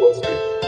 gosto dele.